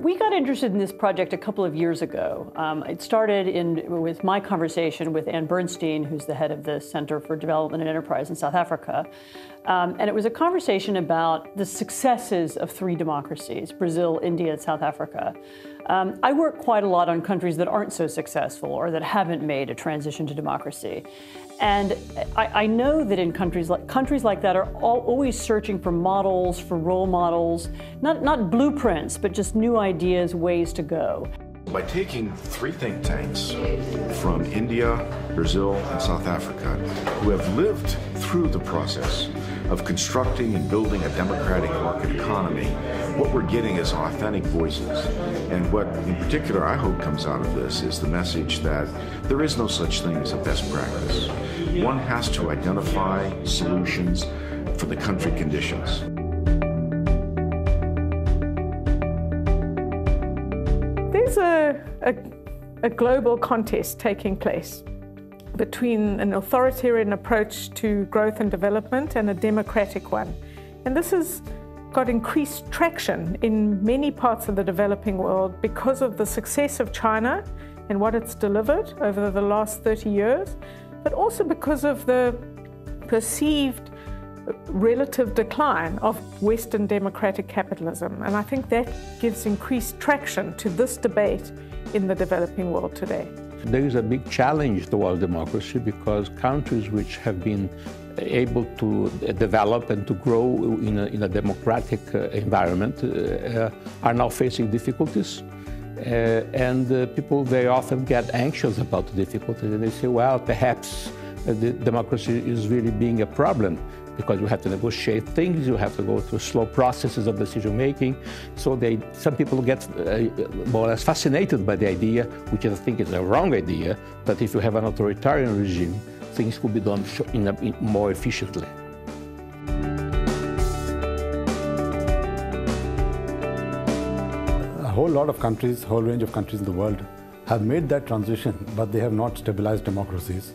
We got interested in this project a couple of years ago. Um, it started in, with my conversation with Ann Bernstein, who's the head of the Center for Development and Enterprise in South Africa. Um, and it was a conversation about the successes of three democracies Brazil, India, and South Africa. Um, I work quite a lot on countries that aren't so successful or that haven't made a transition to democracy. And I, I know that in countries like countries like that are all, always searching for models, for role models, not, not blueprints, but just new ideas, ways to go. By taking three think tanks from India, Brazil, and South Africa who have lived through the process of constructing and building a democratic market economy, what we're getting is authentic voices. And what, in particular, I hope comes out of this is the message that there is no such thing as a best practice. One has to identify solutions for the country conditions. There's a, a, a global contest taking place between an authoritarian approach to growth and development and a democratic one. And this has got increased traction in many parts of the developing world because of the success of China and what it's delivered over the last 30 years, but also because of the perceived relative decline of Western democratic capitalism. And I think that gives increased traction to this debate in the developing world today. There is a big challenge towards democracy because countries which have been able to develop and to grow in a, in a democratic uh, environment uh, are now facing difficulties. Uh, and uh, people very often get anxious about the difficulties and they say, well, perhaps uh, democracy is really being a problem because you have to negotiate things, you have to go through slow processes of decision making. So they, some people get uh, more or less fascinated by the idea, which I think is a wrong idea, that if you have an authoritarian regime, things could be done in a, in more efficiently. A whole lot of countries, whole range of countries in the world have made that transition, but they have not stabilized democracies.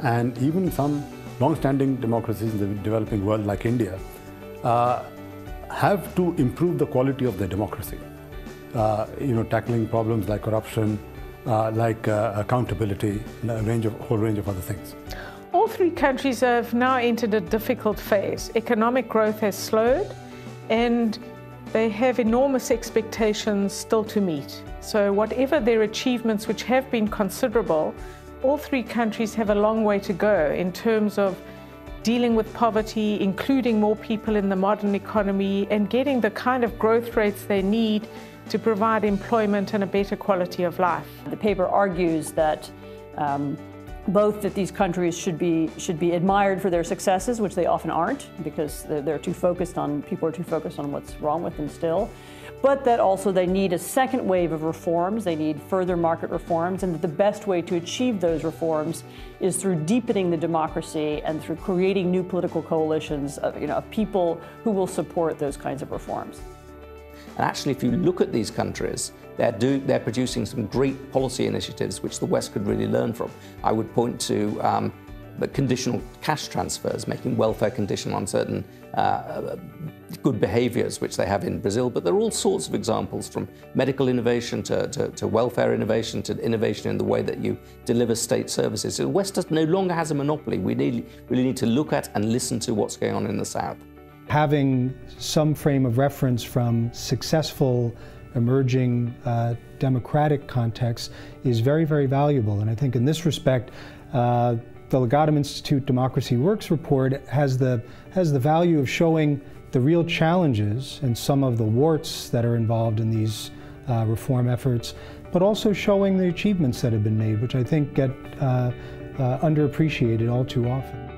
And even some long-standing democracies in the developing world like India uh, have to improve the quality of their democracy. Uh, you know, tackling problems like corruption, uh, like uh, accountability, a range of whole range of other things. All three countries have now entered a difficult phase. Economic growth has slowed, and they have enormous expectations still to meet. So, whatever their achievements, which have been considerable, all three countries have a long way to go in terms of dealing with poverty, including more people in the modern economy, and getting the kind of growth rates they need to provide employment and a better quality of life. The paper argues that um, both that these countries should be should be admired for their successes, which they often aren't, because they're, they're too focused on people are too focused on what's wrong with them still but that also they need a second wave of reforms, they need further market reforms, and that the best way to achieve those reforms is through deepening the democracy and through creating new political coalitions of, you know, of people who will support those kinds of reforms. And actually, if you look at these countries, they're, do, they're producing some great policy initiatives which the West could really learn from. I would point to um, conditional cash transfers, making welfare conditional on certain uh, good behaviors, which they have in Brazil. But there are all sorts of examples from medical innovation to, to, to welfare innovation to innovation in the way that you deliver state services. So the West no longer has a monopoly. We need, really need to look at and listen to what's going on in the South. Having some frame of reference from successful emerging uh, democratic contexts is very, very valuable. And I think in this respect, uh, the Legatum Institute Democracy Works report has the, has the value of showing the real challenges and some of the warts that are involved in these uh, reform efforts, but also showing the achievements that have been made, which I think get uh, uh, underappreciated all too often.